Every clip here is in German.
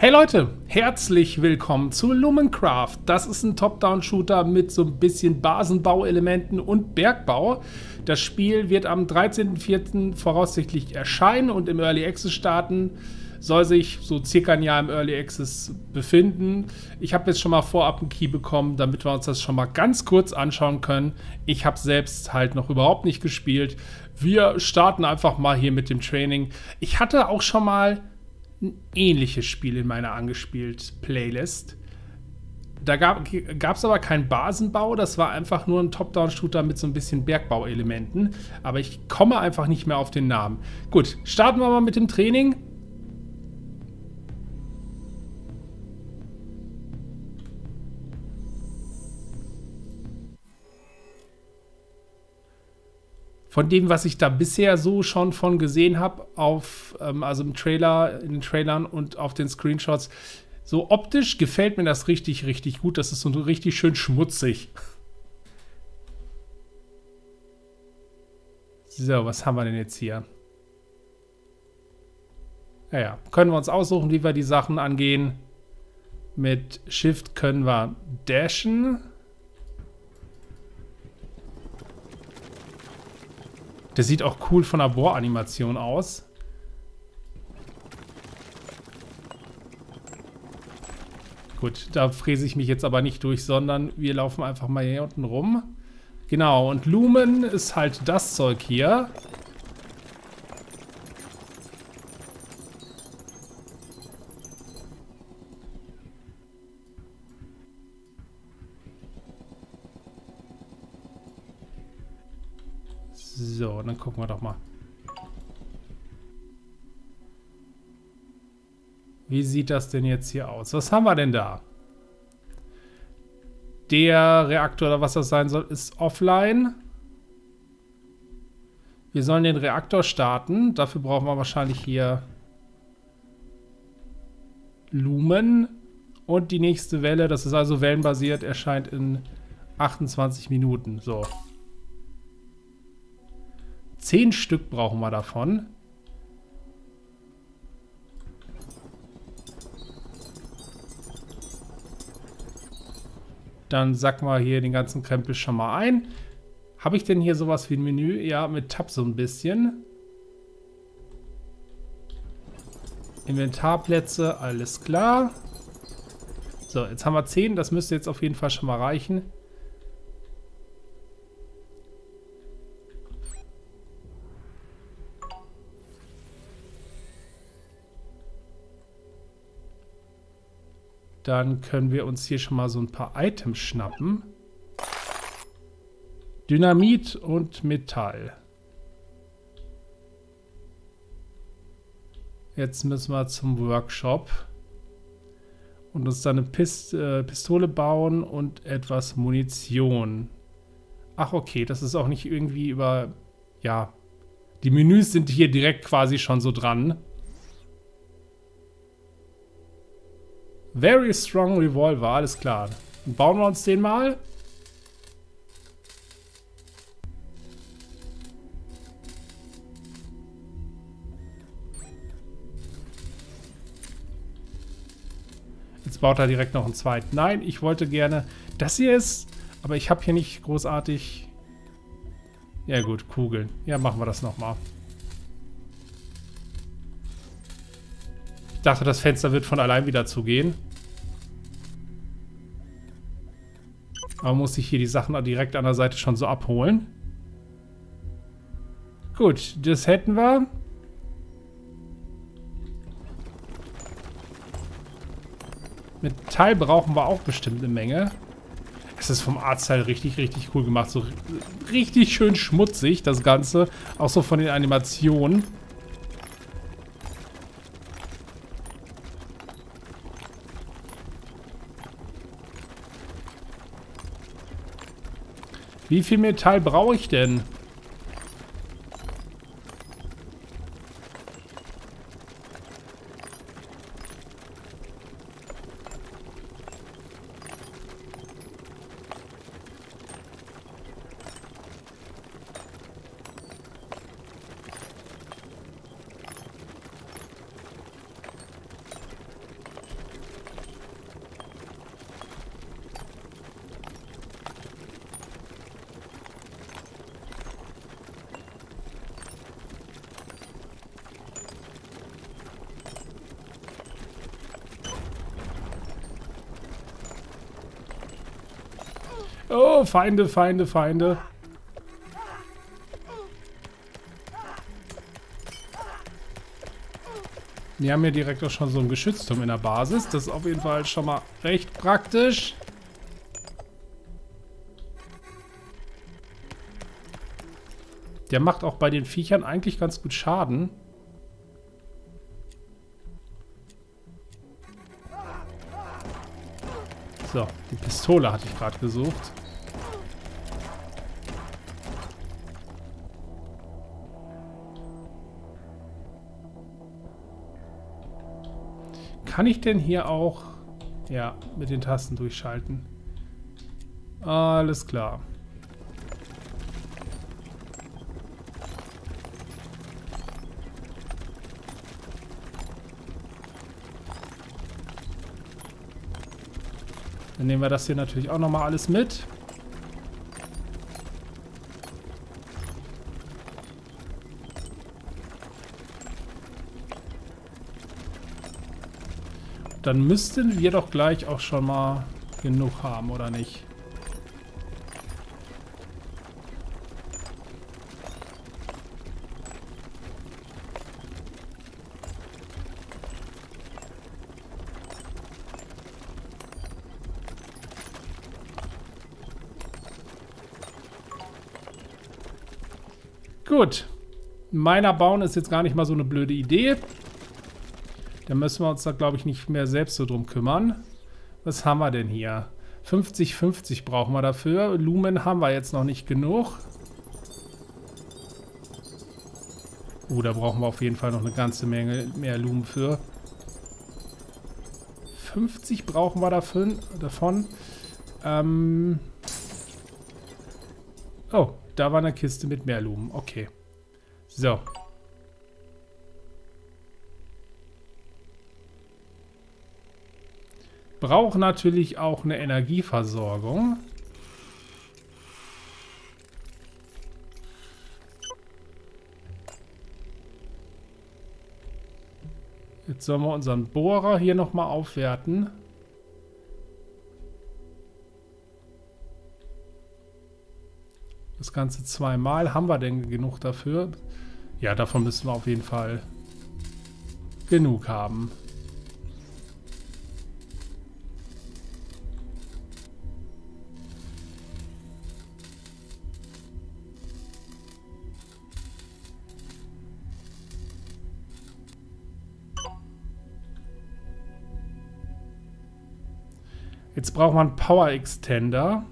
Hey Leute, herzlich willkommen zu Lumencraft. Das ist ein Top-Down-Shooter mit so ein bisschen Basenbauelementen und Bergbau. Das Spiel wird am 13.04. voraussichtlich erscheinen und im Early Access starten. Soll sich so circa ein Jahr im Early Access befinden. Ich habe jetzt schon mal vorab einen Key bekommen, damit wir uns das schon mal ganz kurz anschauen können. Ich habe selbst halt noch überhaupt nicht gespielt. Wir starten einfach mal hier mit dem Training. Ich hatte auch schon mal ein ähnliches Spiel in meiner angespielt Playlist. Da gab es aber keinen Basenbau, das war einfach nur ein Top-Down-Shooter mit so ein bisschen Bergbauelementen. Aber ich komme einfach nicht mehr auf den Namen. Gut, starten wir mal mit dem Training. Von dem, was ich da bisher so schon von gesehen habe, auf, ähm, also im Trailer, in den Trailern und auf den Screenshots, so optisch gefällt mir das richtig, richtig gut. Das ist so richtig schön schmutzig. So, was haben wir denn jetzt hier? Naja, können wir uns aussuchen, wie wir die Sachen angehen. Mit Shift können wir dashen. Der sieht auch cool von der Bohranimation aus. Gut, da fräse ich mich jetzt aber nicht durch, sondern wir laufen einfach mal hier unten rum. Genau, und Lumen ist halt das Zeug hier. Gucken wir doch mal. Wie sieht das denn jetzt hier aus? Was haben wir denn da? Der Reaktor oder was das sein soll, ist offline. Wir sollen den Reaktor starten. Dafür brauchen wir wahrscheinlich hier Lumen. Und die nächste Welle, das ist also wellenbasiert, erscheint in 28 Minuten. So. Zehn Stück brauchen wir davon. Dann sacken wir hier den ganzen Krempel schon mal ein. Habe ich denn hier sowas wie ein Menü? Ja, mit Tab so ein bisschen. Inventarplätze, alles klar. So, jetzt haben wir 10. Das müsste jetzt auf jeden Fall schon mal reichen. Dann können wir uns hier schon mal so ein paar Items schnappen. Dynamit und Metall. Jetzt müssen wir zum Workshop und uns dann eine Pist äh, Pistole bauen und etwas Munition. Ach, okay, das ist auch nicht irgendwie über... Ja, die Menüs sind hier direkt quasi schon so dran. Very strong Revolver, alles klar. Dann bauen wir uns den mal. Jetzt baut er direkt noch einen zweiten. Nein, ich wollte gerne... Das hier ist... Aber ich habe hier nicht großartig... Ja gut, Kugeln. Ja, machen wir das nochmal. Ich dachte, das Fenster wird von allein wieder zugehen. Aber muss ich hier die Sachen direkt an der Seite schon so abholen. Gut, das hätten wir. Metall brauchen wir auch bestimmt eine Menge. Es ist vom Artstyle richtig, richtig cool gemacht. So richtig schön schmutzig, das Ganze. Auch so von den Animationen. Wie viel Metall brauche ich denn? Feinde, Feinde, Feinde. Wir haben hier direkt auch schon so ein Geschützturm in der Basis. Das ist auf jeden Fall schon mal recht praktisch. Der macht auch bei den Viechern eigentlich ganz gut Schaden. So, die Pistole hatte ich gerade gesucht. Kann ich denn hier auch... Ja, mit den Tasten durchschalten. Alles klar. Dann nehmen wir das hier natürlich auch nochmal alles mit. Dann müssten wir doch gleich auch schon mal genug haben, oder nicht? Gut. Meiner bauen ist jetzt gar nicht mal so eine blöde Idee. Da müssen wir uns da, glaube ich, nicht mehr selbst so drum kümmern. Was haben wir denn hier? 50-50 brauchen wir dafür. Lumen haben wir jetzt noch nicht genug. Oh, da brauchen wir auf jeden Fall noch eine ganze Menge mehr Lumen für. 50 brauchen wir dafür, davon. Ähm oh, da war eine Kiste mit mehr Lumen. Okay. So. Braucht natürlich auch eine Energieversorgung. Jetzt sollen wir unseren Bohrer hier nochmal aufwerten. Das Ganze zweimal. Haben wir denn genug dafür? Ja, davon müssen wir auf jeden Fall genug haben. Jetzt braucht man Power Extender,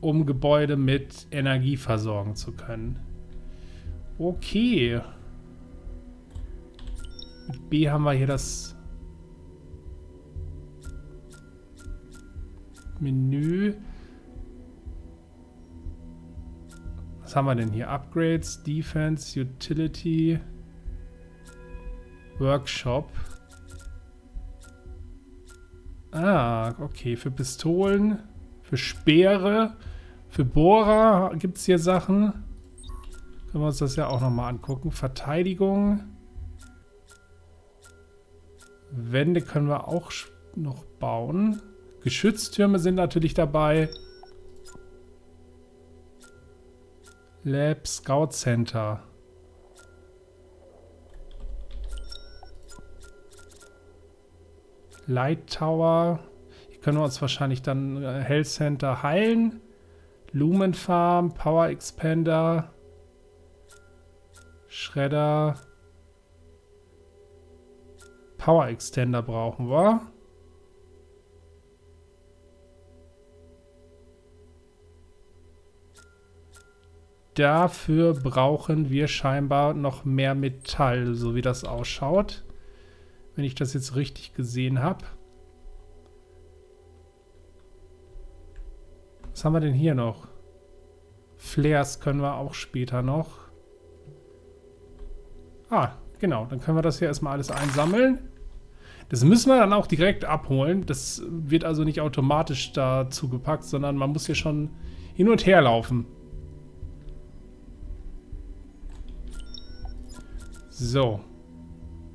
um Gebäude mit Energie versorgen zu können. Okay. Mit B haben wir hier das Menü. Was haben wir denn hier? Upgrades, Defense, Utility, Workshop. Ah, okay. Für Pistolen, für Speere, für Bohrer gibt es hier Sachen. Können wir uns das ja auch nochmal angucken. Verteidigung. Wände können wir auch noch bauen. Geschütztürme sind natürlich dabei. Lab Scout Center. Light Tower. Hier können wir uns wahrscheinlich dann äh, Health Center heilen. Lumen Farm, Power Expander, Schredder. Power Extender brauchen wir. Dafür brauchen wir scheinbar noch mehr Metall, so wie das ausschaut wenn ich das jetzt richtig gesehen habe. Was haben wir denn hier noch? Flares können wir auch später noch. Ah, genau. Dann können wir das hier erstmal alles einsammeln. Das müssen wir dann auch direkt abholen. Das wird also nicht automatisch dazu gepackt, sondern man muss hier schon hin und her laufen. So.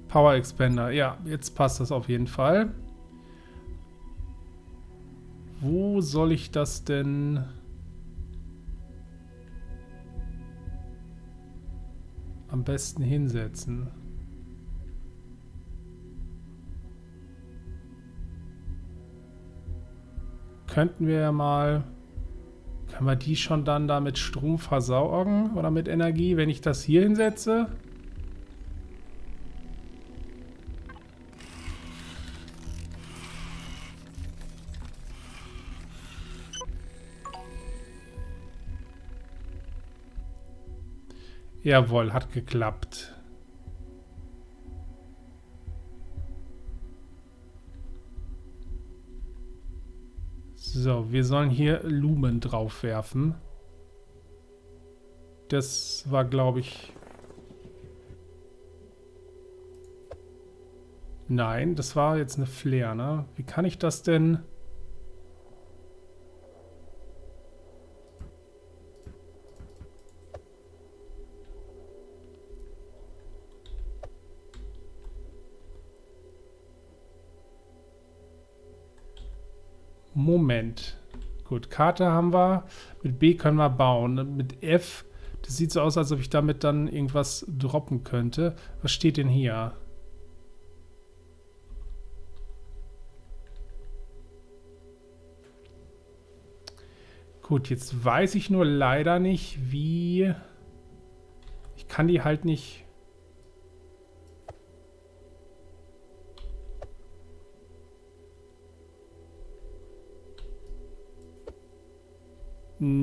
Power Expander. Ja, jetzt passt das auf jeden Fall. wo soll ich das denn... am besten hinsetzen? Könnten wir ja mal... Können wir die schon dann da mit Strom versorgen oder mit Energie, wenn ich das hier hinsetze? Jawohl, hat geklappt. So, wir sollen hier Lumen drauf werfen. Das war, glaube ich... Nein, das war jetzt eine Flair, ne? Wie kann ich das denn... Moment. Gut, Karte haben wir. Mit B können wir bauen. Mit F, das sieht so aus, als ob ich damit dann irgendwas droppen könnte. Was steht denn hier? Gut, jetzt weiß ich nur leider nicht, wie... Ich kann die halt nicht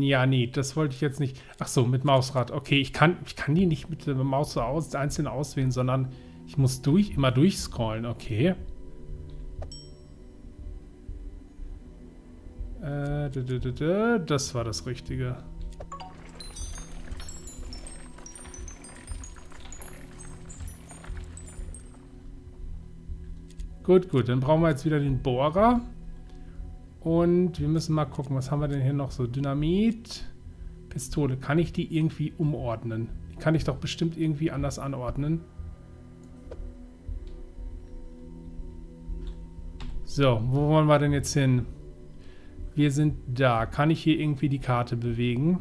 Ja, nee, das wollte ich jetzt nicht. Ach so, mit Mausrad. Okay, ich kann, ich kann die nicht mit der Maus so aus, einzeln auswählen, sondern ich muss durch, immer durchscrollen. Okay. Äh, das war das Richtige. Gut, gut. Dann brauchen wir jetzt wieder den Bohrer. Und wir müssen mal gucken, was haben wir denn hier noch so? Dynamit, Pistole. Kann ich die irgendwie umordnen? Die kann ich doch bestimmt irgendwie anders anordnen. So, wo wollen wir denn jetzt hin? Wir sind da. Kann ich hier irgendwie die Karte bewegen?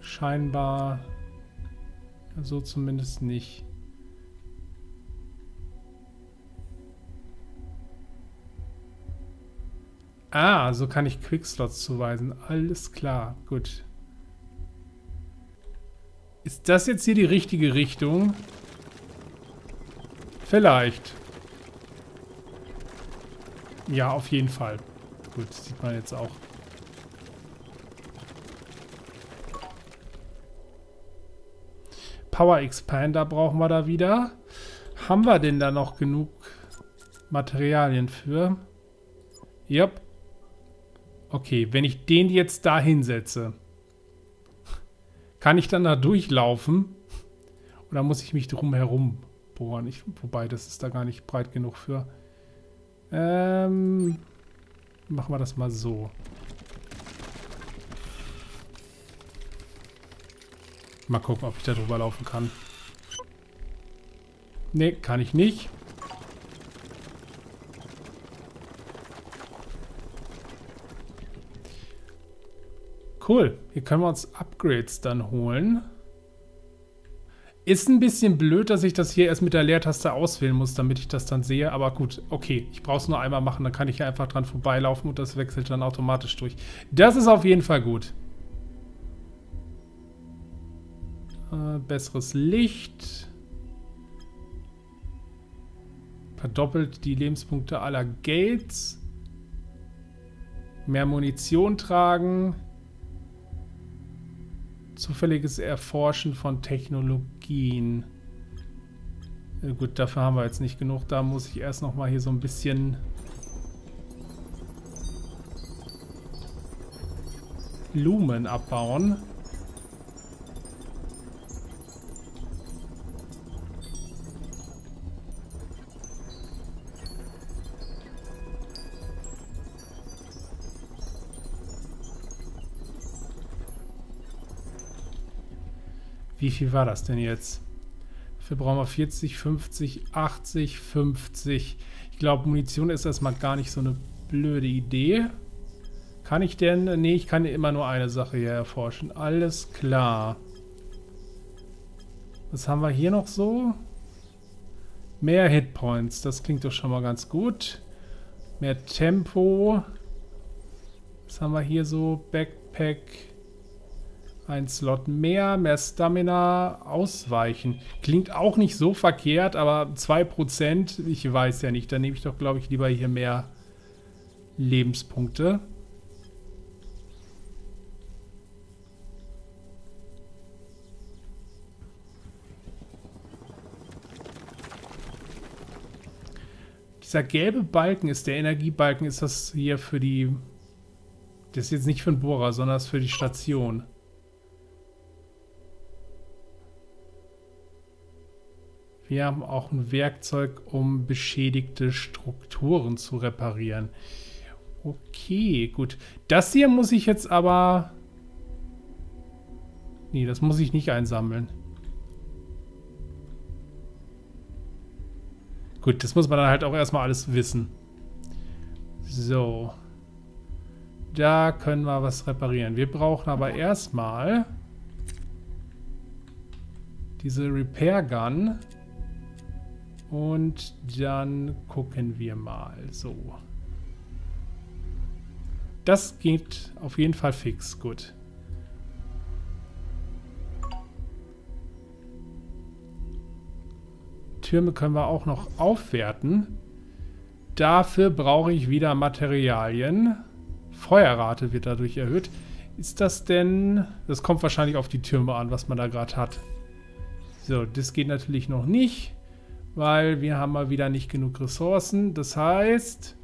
Scheinbar so zumindest nicht. Ah, so kann ich Quickslots zuweisen. Alles klar, gut. Ist das jetzt hier die richtige Richtung? Vielleicht. Ja, auf jeden Fall. Gut, sieht man jetzt auch. Power Expander brauchen wir da wieder. Haben wir denn da noch genug Materialien für? Yep. Okay, wenn ich den jetzt da hinsetze, kann ich dann da durchlaufen? Oder muss ich mich drum herum bohren? Ich, wobei, das ist da gar nicht breit genug für. Ähm, machen wir das mal so. Mal gucken, ob ich da drüber laufen kann. Ne, kann ich nicht. Cool. Hier können wir uns Upgrades dann holen. Ist ein bisschen blöd, dass ich das hier erst mit der Leertaste auswählen muss, damit ich das dann sehe. Aber gut, okay. Ich brauche es nur einmal machen, dann kann ich hier einfach dran vorbeilaufen und das wechselt dann automatisch durch. Das ist auf jeden Fall gut. Äh, besseres Licht. Verdoppelt die Lebenspunkte aller Gates. Mehr Munition tragen. Zufälliges Erforschen von Technologien. Ja, gut, dafür haben wir jetzt nicht genug. Da muss ich erst noch mal hier so ein bisschen... Lumen abbauen. Wie viel war das denn jetzt? Dafür brauchen wir 40, 50, 80, 50. Ich glaube, Munition ist erstmal gar nicht so eine blöde Idee. Kann ich denn... Nee, ich kann immer nur eine Sache hier erforschen. Alles klar. Was haben wir hier noch so? Mehr Hitpoints. Das klingt doch schon mal ganz gut. Mehr Tempo. Was haben wir hier so? Backpack. Ein Slot mehr, mehr Stamina, ausweichen. Klingt auch nicht so verkehrt, aber 2%, ich weiß ja nicht. Dann nehme ich doch, glaube ich, lieber hier mehr Lebenspunkte. Dieser gelbe Balken ist der Energiebalken, ist das hier für die... Das ist jetzt nicht für den Bohrer, sondern das für die Station. Wir haben auch ein Werkzeug, um beschädigte Strukturen zu reparieren. Okay, gut. Das hier muss ich jetzt aber... Nee, das muss ich nicht einsammeln. Gut, das muss man dann halt auch erstmal alles wissen. So. Da können wir was reparieren. Wir brauchen aber erstmal diese Repair Gun. Und dann gucken wir mal. So. Das geht auf jeden Fall fix. Gut. Türme können wir auch noch aufwerten. Dafür brauche ich wieder Materialien. Feuerrate wird dadurch erhöht. Ist das denn... Das kommt wahrscheinlich auf die Türme an, was man da gerade hat. So, das geht natürlich noch nicht weil wir haben mal wieder nicht genug Ressourcen. Das heißt,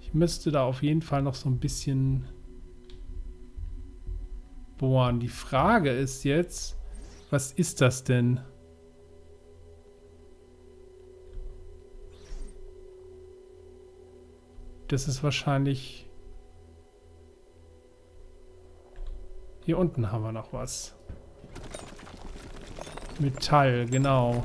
ich müsste da auf jeden Fall noch so ein bisschen bohren. Die Frage ist jetzt, was ist das denn? Das ist wahrscheinlich... Hier unten haben wir noch was. Metall, genau.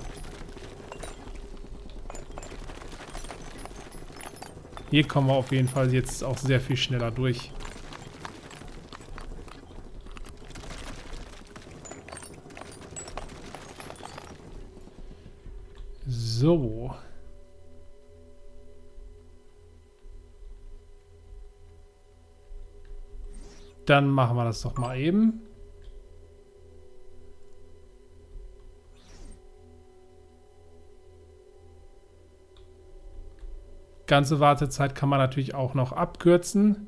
Hier kommen wir auf jeden Fall jetzt auch sehr viel schneller durch. So. Dann machen wir das doch mal eben. Ganze Wartezeit kann man natürlich auch noch abkürzen,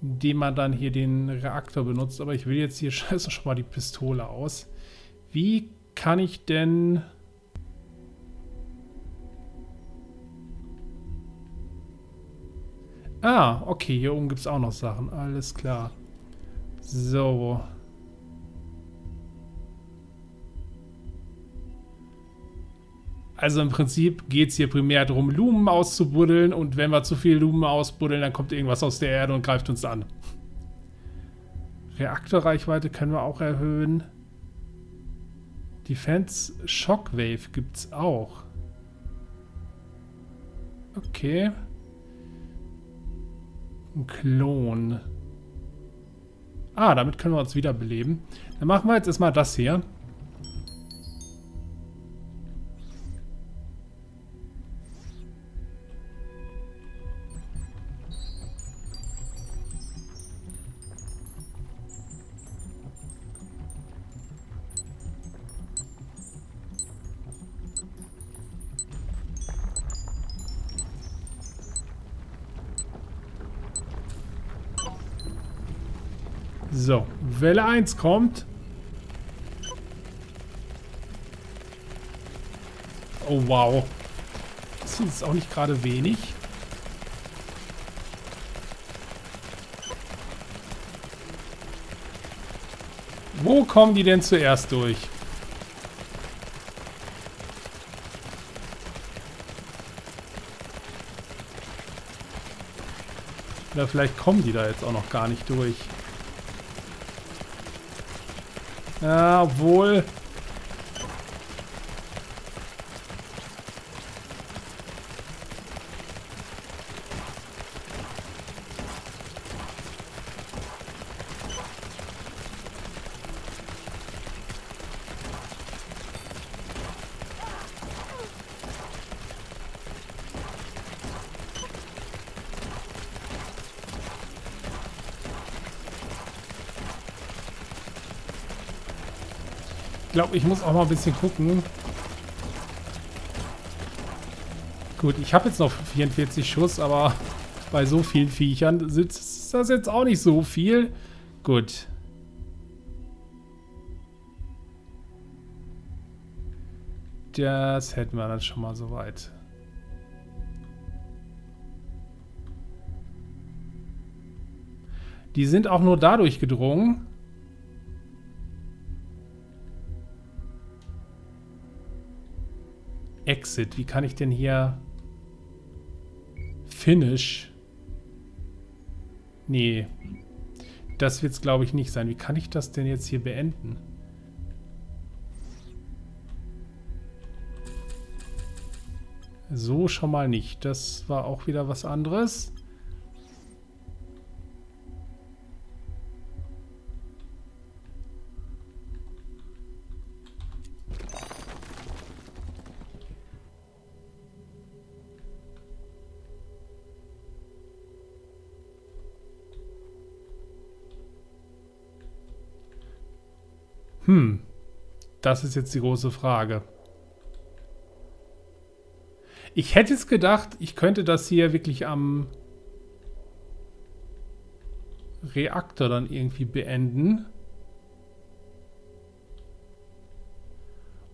indem man dann hier den Reaktor benutzt. Aber ich will jetzt hier scheiße schon mal die Pistole aus. Wie kann ich denn... Ah, okay, hier oben gibt es auch noch Sachen. Alles klar. So. Also im Prinzip geht es hier primär darum, Lumen auszubuddeln und wenn wir zu viel Lumen ausbuddeln, dann kommt irgendwas aus der Erde und greift uns an. Reaktorreichweite können wir auch erhöhen. Defense Shockwave gibt es auch. Okay. Ein Klon. Ah, damit können wir uns wiederbeleben. Dann machen wir jetzt erstmal das hier. So, Welle 1 kommt. Oh, wow. Das ist auch nicht gerade wenig. Wo kommen die denn zuerst durch? Oder vielleicht kommen die da jetzt auch noch gar nicht durch. Ja, obwohl... glaube, ich muss auch mal ein bisschen gucken. Gut, ich habe jetzt noch 44 Schuss, aber bei so vielen Viechern ist das jetzt auch nicht so viel. Gut. Das hätten wir dann schon mal soweit. Die sind auch nur dadurch gedrungen. Exit. Wie kann ich denn hier... Finish. Nee. Das wird es, glaube ich, nicht sein. Wie kann ich das denn jetzt hier beenden? So schon mal nicht. Das war auch wieder was anderes. Hm, das ist jetzt die große Frage. Ich hätte es gedacht, ich könnte das hier wirklich am Reaktor dann irgendwie beenden.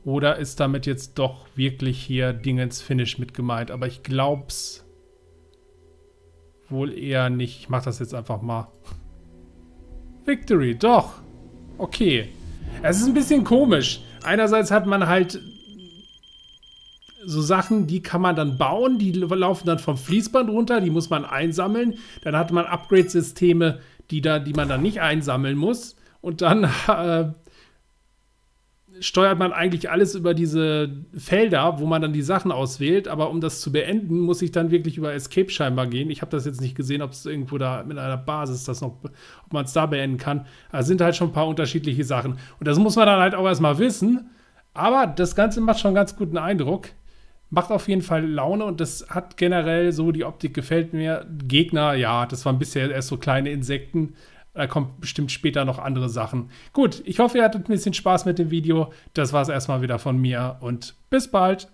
Oder ist damit jetzt doch wirklich hier Dingens Finish mit gemeint? Aber ich glaub's wohl eher nicht. Ich mach das jetzt einfach mal. Victory, doch. Okay. Es ist ein bisschen komisch. Einerseits hat man halt so Sachen, die kann man dann bauen, die laufen dann vom Fließband runter, die muss man einsammeln. Dann hat man Upgrade-Systeme, die, die man dann nicht einsammeln muss. Und dann äh, steuert man eigentlich alles über diese Felder, wo man dann die Sachen auswählt. Aber um das zu beenden, muss ich dann wirklich über Escape scheinbar gehen. Ich habe das jetzt nicht gesehen, ob es irgendwo da mit einer Basis das noch, ob man es da beenden kann. Also sind halt schon ein paar unterschiedliche Sachen. Und das muss man dann halt auch erstmal wissen. Aber das Ganze macht schon einen ganz guten Eindruck. Macht auf jeden Fall Laune und das hat generell so, die Optik gefällt mir. Gegner, ja, das waren bisher erst so kleine Insekten. Da kommt bestimmt später noch andere Sachen. Gut, ich hoffe, ihr hattet ein bisschen Spaß mit dem Video. Das war es erstmal wieder von mir und bis bald.